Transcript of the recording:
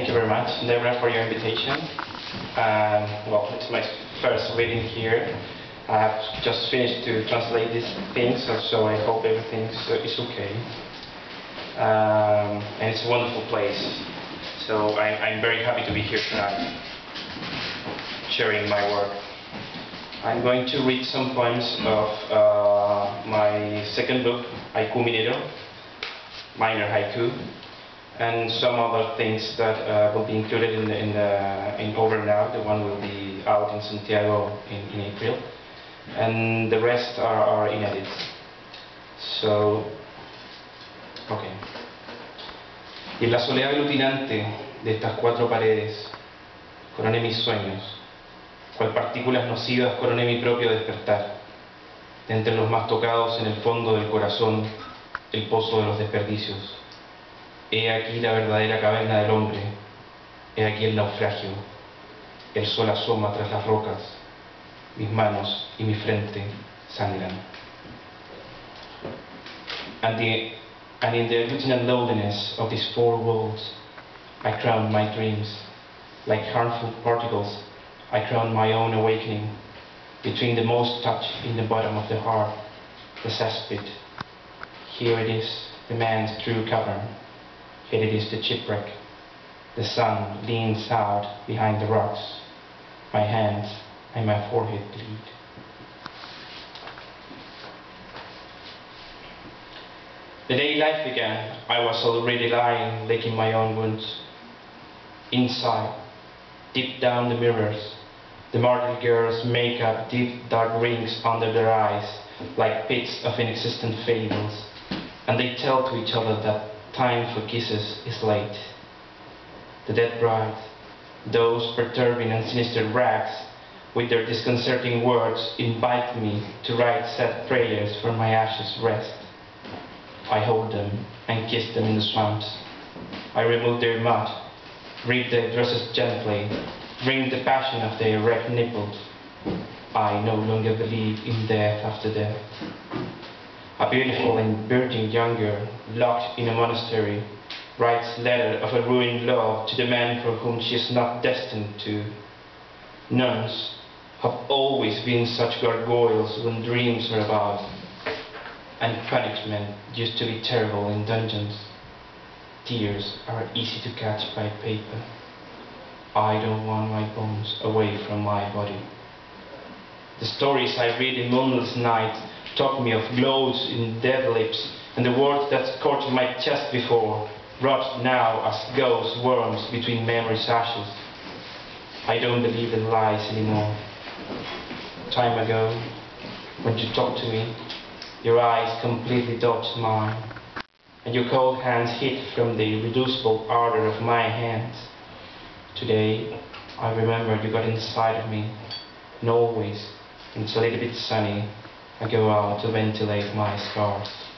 thank you very much, Debrah, for your invitation. Um, well, it's my first reading here. I have just finished to translate these things, so- I hope everything is okay. Um, and it's a wonderful place, so I, I'm very happy to be here tonight, sharing my work. I'm going to read some poems of uh, my second book, Haiku Minero, minor haiku, and some other things that uh, will be included in, in, in Over Now. The one will be out in Santiago in, in April, and the rest are, are in edits. So, okay. Y en la soledad aglutinante de estas cuatro paredes, coroné mis sueños, cual partículas nocivas coroné mi propio despertar. De entre los más tocados en el fondo del corazón, el pozo de los desperdicios. He aquí la verdadera caverna del hombre, he aquí el naufragio. El sol asoma tras las rocas, mis manos y mi frente sangran. And, the, and in the agglutinated loneliness of these four walls, I crown my dreams. Like harmful particles, I crown my own awakening. Between the most touch in the bottom of the heart, the cesspit. Here it is, the man's true cavern. Here it is, the shipwreck. The sun leans out behind the rocks. My hands and my forehead bleed. The day life began, I was already lying, licking my own wounds. Inside, deep down the mirrors, the martyred girls make up deep dark rings under their eyes, like bits of inexistent fables, and they tell to each other that time for kisses is late. The dead bride, those perturbing and sinister rags, with their disconcerting words, invite me to write sad prayers for my ashes rest. I hold them and kiss them in the swamps. I remove their mud, rip their dresses gently, wring the passion of their erect nipples. I no longer believe in death after death. A beautiful and virgin young girl, locked in a monastery, writes letter of a ruined love to the man for whom she is not destined to. Nuns have always been such gargoyles when dreams are about, and punishment used to be terrible in dungeons. Tears are easy to catch by paper. I don't want my bones away from my body. The stories I read in moonless nights talk me of glows in dead lips, and the words that scorched my chest before rot now as ghost worms between memory's ashes. I don't believe in lies anymore. Time ago, when you talked to me, your eyes completely dodged mine, and your cold hands hid from the reducible ardor of my hands. Today, I remember you got inside of me, and always, it's a little bit sunny, I go out to ventilate my scars.